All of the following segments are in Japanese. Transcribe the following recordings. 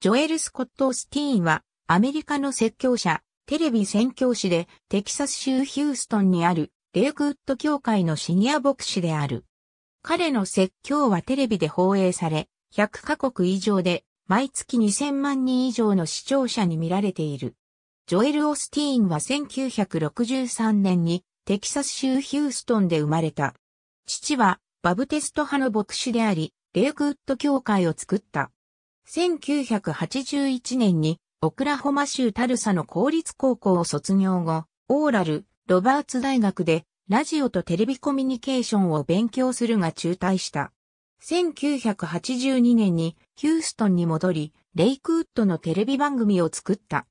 ジョエル・スコット・オスティーンはアメリカの説教者、テレビ宣教師でテキサス州ヒューストンにあるレイクウッド教会のシニア牧師である。彼の説教はテレビで放映され、100カ国以上で毎月2000万人以上の視聴者に見られている。ジョエル・オスティーンは1963年にテキサス州ヒューストンで生まれた。父はバブテスト派の牧師であり、レイクウッド教会を作った。1981年にオクラホマ州タルサの公立高校を卒業後、オーラル、ロバーツ大学でラジオとテレビコミュニケーションを勉強するが中退した。1982年にヒューストンに戻り、レイクウッドのテレビ番組を作った。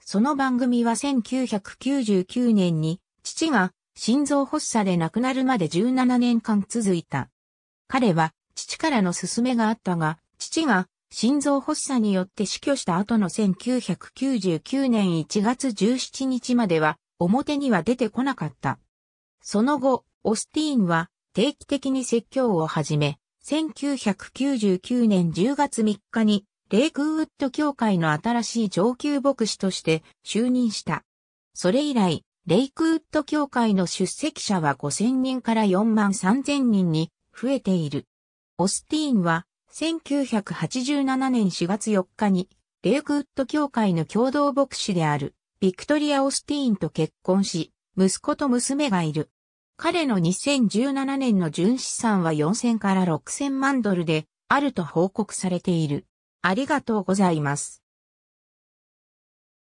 その番組は1999年に父が心臓発作で亡くなるまで17年間続いた。彼は父からの勧めがあったが、父が心臓発作によって死去した後の1999年1月17日までは表には出てこなかった。その後、オスティーンは定期的に説教を始め、1999年10月3日にレイクウッド協会の新しい上級牧師として就任した。それ以来、レイクウッド協会の出席者は5000人から4万3000人に増えている。オスティーンは1987年4月4日に、レイクウッド教会の共同牧師である、ビクトリア・オスティーンと結婚し、息子と娘がいる。彼の2017年の純資産は4000から6000万ドルであると報告されている。ありがとうございます。